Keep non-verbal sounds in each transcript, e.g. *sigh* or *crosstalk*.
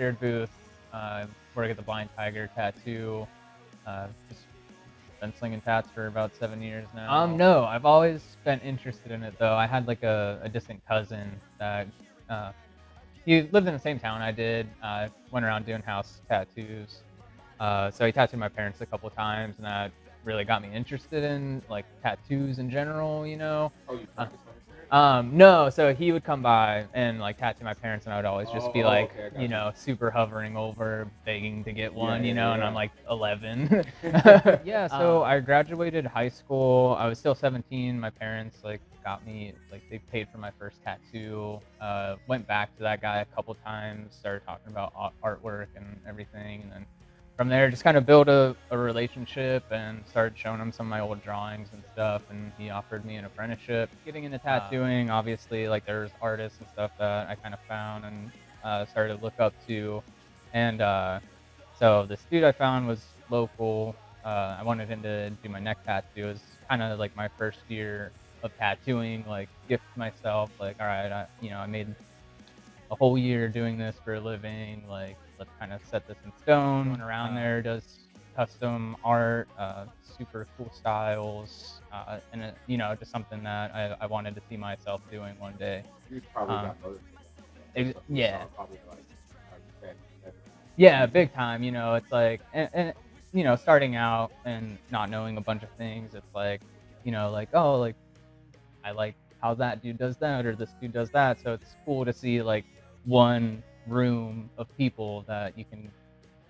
Jared Booth. Uh, work at the Blind Tiger Tattoo. Uh, just been slinging tats for about seven years now. Um, no, I've always been interested in it though. I had like a, a distant cousin that uh, he lived in the same town I did. Uh, went around doing house tattoos. Uh, so he tattooed my parents a couple times, and that really got me interested in like tattoos in general. You know. Oh, you Uh, practice Um, no, so he would come by and like tattoo my parents, and I would always just Oh, be oh, like, okay, I got you you. know, super hovering over, begging to get one, Yeah, you yeah, know, and yeah. I'm like 11. *laughs* *laughs* yeah, so I graduated high school. I was still 17. My parents like got me like they paid for my first tattoo. Uh, went back to that guy a couple times, started talking about artwork and everything, and then from there just kind of built a, a relationship and started showing him some of my old drawings and stuff and he offered me an apprenticeship. Getting into tattooing obviously like there's artists and stuff that i kind of found and uh, started to look up to. And uh, so this dude i found was local uh, i wanted him to do my neck tattoo. It was kind of like my first year of tattooing like gift myself like all right I, you know i made a whole year doing this for a living. Like, let's kind of set this in stone. Went around there, does custom art, uh, super cool styles, uh, and it, you know, just something that I, I wanted to see myself doing one day. You probably Um, got motivated. ex- yeah. Probably like, like that, that, Yeah, big time. You know, it's like, and, and you know, starting out and not knowing a bunch of things, it's like, you know, like, oh, like, I like how that dude does that or this dude does that. So it's cool to see like one room of people that you can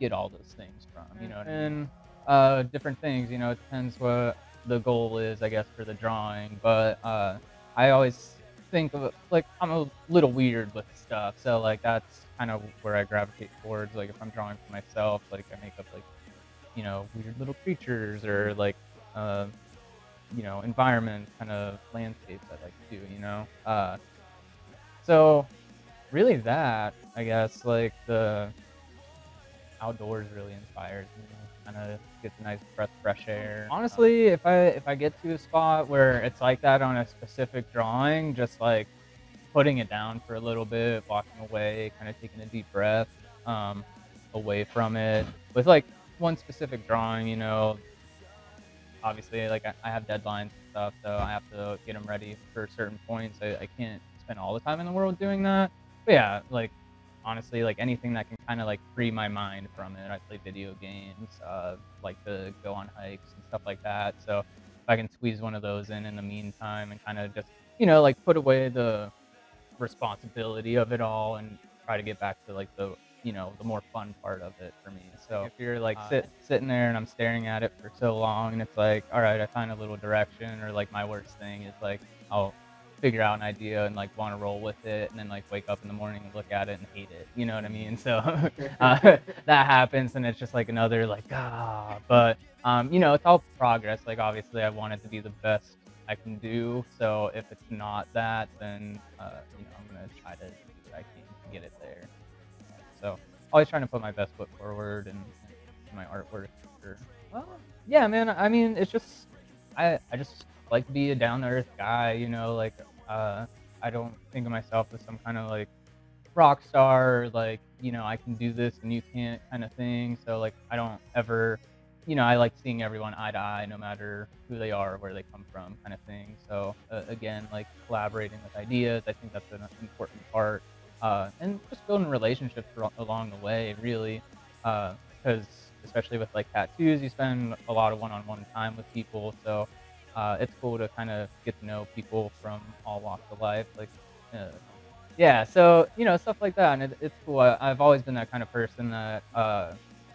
get all those things from, you know, and uh, different things, you know, it depends what the goal is, I guess, for the drawing. But uh, I always think of it like I'm a little weird with stuff. So like that's kind of where I gravitate towards. Like if I'm drawing for myself, like I make up like, you know, weird little creatures or like, uh, you know, environment kind of landscapes I like to do, you know? Uh, so really that, I guess, like the outdoors really inspires me. Kind of gets a nice breath fresh air. Honestly, if I if I get to a spot where it's like that on a specific drawing, just like putting it down for a little bit, walking away, kind of taking a deep breath um, away from it. With like one specific drawing, you know, obviously like I, I have deadlines and stuff, so I have to get them ready for certain points. I, I can't spend all the time in the world doing that. But yeah, like honestly, like anything that can kind of like free my mind from it. I play video games, uh, like to go on hikes and stuff like that. So if I can squeeze one of those in in the meantime and kind of just you know like put away the responsibility of it all and try to get back to like the you know the more fun part of it for me. So if you're like sit, sitting there and I'm staring at it for so long and it's like all right, I find a little direction or like my worst thing is like I'll figure out an idea and like want to roll with it and then like wake up in the morning and look at it and hate it. You know what I mean? So *laughs* uh, *laughs* that happens and it's just like another like ah but um you know it's all progress like obviously i want it to be the best i can do so if it's not that then uh you know i'm gonna try to do what i can get it there so always trying to put my best foot forward and, and my artwork for well yeah man i mean it's just i i just like to be a down to earth guy you know like uh i don't think of myself as some kind of like rock star like you know i can do this and you can't kind of thing. So like i don't ever you know i like seeing everyone eye to eye no matter who they are or where they come from kind of thing. So uh, again like collaborating with ideas i think that's an important part uh, and just building relationships along the way really because especially with like tattoos you spend a lot of one-on-one time with people. So uh, it's cool to kind of get to know people from all walks of life like uh, yeah so you know stuff like that and it, it's cool. I, i've always been that kind of person that uh,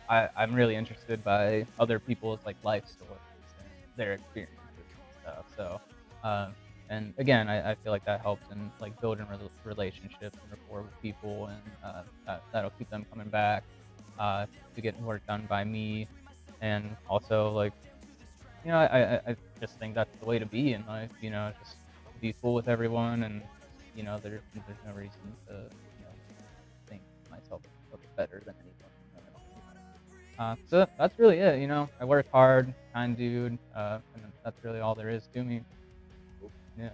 I, i'm really interested by other people's like life stories and their experiences and stuff so um, and again I, I feel like that helps in like building rel relationships and rapport with people and uh, that, that'll keep them coming back uh, to get work done by me and also like you know I, I, just think that's the way to be in life you know just be cool with everyone and you know, there, there's no reason to, you know, think myself better than anyone. Uh, so that's really it. You know, I work hard, kind dude, uh, and that's really all there is to me. Yeah.